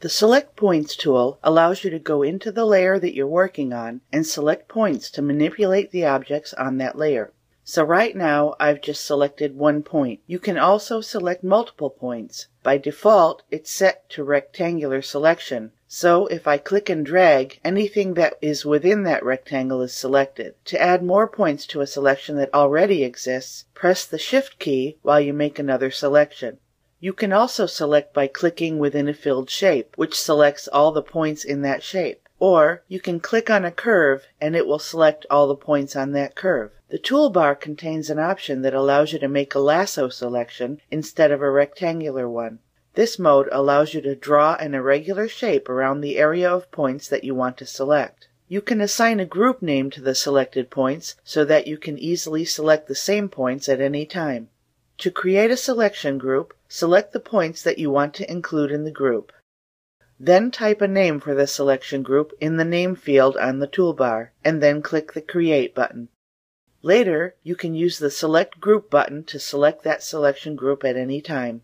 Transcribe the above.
The Select Points tool allows you to go into the layer that you're working on and select points to manipulate the objects on that layer. So right now I've just selected one point. You can also select multiple points. By default, it's set to rectangular selection. So if I click and drag, anything that is within that rectangle is selected. To add more points to a selection that already exists, press the Shift key while you make another selection. You can also select by clicking within a filled shape, which selects all the points in that shape. Or you can click on a curve and it will select all the points on that curve. The toolbar contains an option that allows you to make a lasso selection instead of a rectangular one. This mode allows you to draw an irregular shape around the area of points that you want to select. You can assign a group name to the selected points so that you can easily select the same points at any time. To create a selection group, select the points that you want to include in the group. Then type a name for the selection group in the Name field on the toolbar, and then click the Create button. Later, you can use the Select Group button to select that selection group at any time.